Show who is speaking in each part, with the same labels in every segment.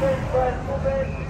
Speaker 1: Vem, vem, vem.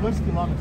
Speaker 1: Most kilometers.